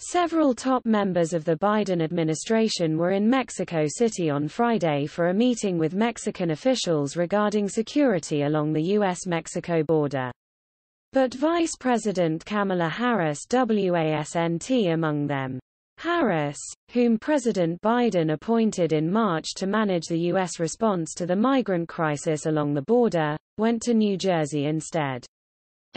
Several top members of the Biden administration were in Mexico City on Friday for a meeting with Mexican officials regarding security along the U.S.-Mexico border. But Vice President Kamala Harris wasn't among them. Harris, whom President Biden appointed in March to manage the U.S. response to the migrant crisis along the border, went to New Jersey instead.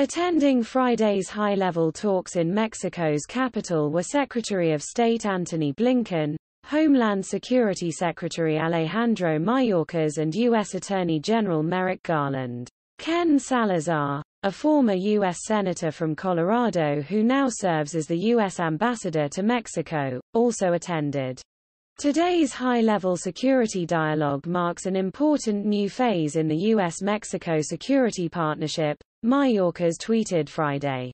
Attending Friday's high-level talks in Mexico's capital were Secretary of State Antony Blinken, Homeland Security Secretary Alejandro Mayorkas and U.S. Attorney General Merrick Garland. Ken Salazar, a former U.S. Senator from Colorado who now serves as the U.S. Ambassador to Mexico, also attended. Today's high-level security dialogue marks an important new phase in the U.S.-Mexico security partnership, Mayorkas tweeted Friday.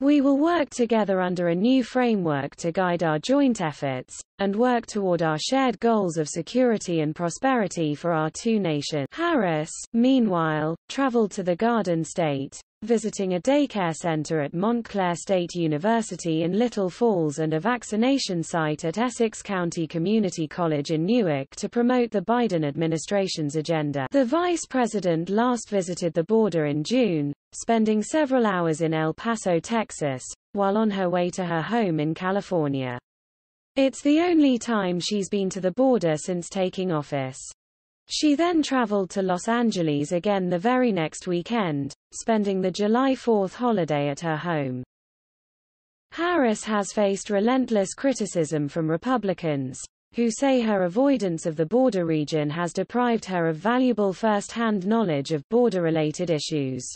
We will work together under a new framework to guide our joint efforts, and work toward our shared goals of security and prosperity for our two nations. Harris, meanwhile, traveled to the Garden State, visiting a daycare center at Montclair State University in Little Falls and a vaccination site at Essex County Community College in Newark to promote the Biden administration's agenda. The vice president last visited the border in June, spending several hours in El Paso, Texas, while on her way to her home in California. It's the only time she's been to the border since taking office. She then traveled to Los Angeles again the very next weekend, spending the July 4th holiday at her home. Harris has faced relentless criticism from Republicans, who say her avoidance of the border region has deprived her of valuable first-hand knowledge of border-related issues.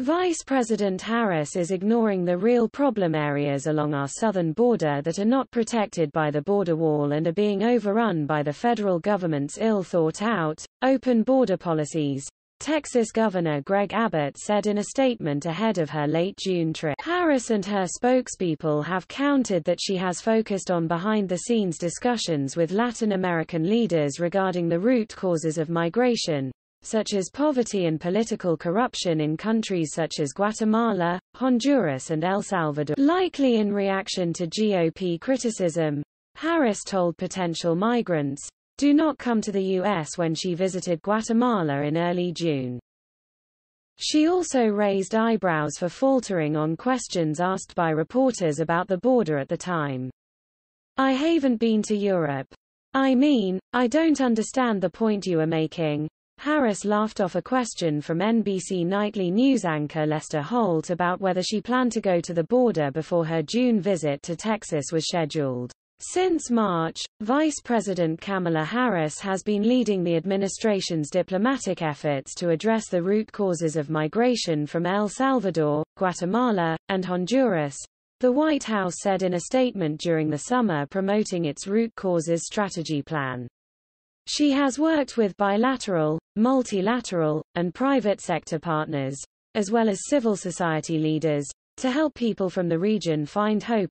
Vice President Harris is ignoring the real problem areas along our southern border that are not protected by the border wall and are being overrun by the federal government's ill-thought-out, open border policies, Texas Governor Greg Abbott said in a statement ahead of her late June trip. Harris and her spokespeople have countered that she has focused on behind-the-scenes discussions with Latin American leaders regarding the root causes of migration, such as poverty and political corruption in countries such as Guatemala, Honduras and El Salvador. Likely in reaction to GOP criticism, Harris told potential migrants, do not come to the U.S. when she visited Guatemala in early June. She also raised eyebrows for faltering on questions asked by reporters about the border at the time. I haven't been to Europe. I mean, I don't understand the point you are making. Harris laughed off a question from NBC nightly news anchor Lester Holt about whether she planned to go to the border before her June visit to Texas was scheduled. Since March, Vice President Kamala Harris has been leading the administration's diplomatic efforts to address the root causes of migration from El Salvador, Guatemala, and Honduras, the White House said in a statement during the summer promoting its root causes strategy plan. She has worked with bilateral, multilateral, and private sector partners, as well as civil society leaders, to help people from the region find hope,